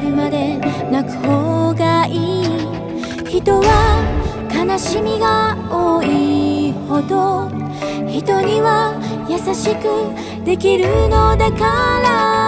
るまで泣く方がいい。人は悲しみが多いほど。人には優しくできるのだから。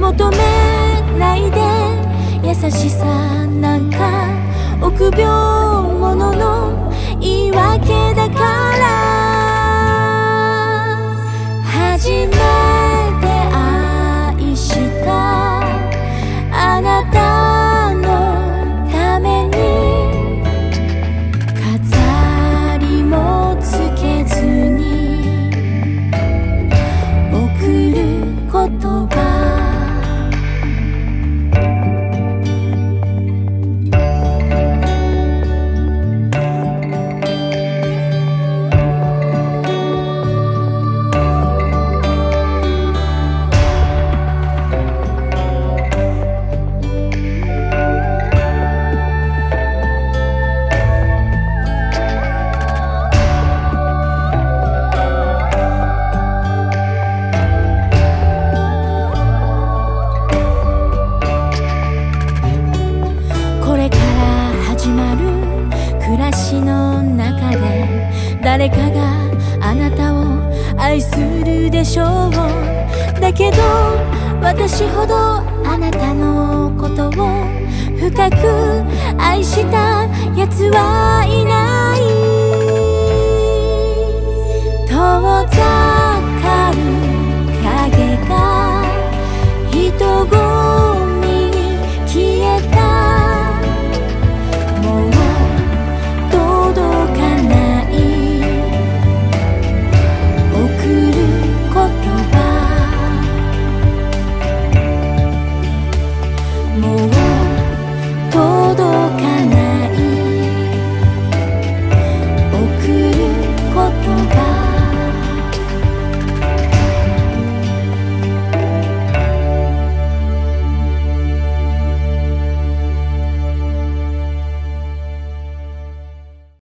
求めないで。優しさなんか臆病者の言い訳だから。暮らしの中で誰かがあなたを愛するでしょう。だけど私ほどあなたのことを深く愛したやつはい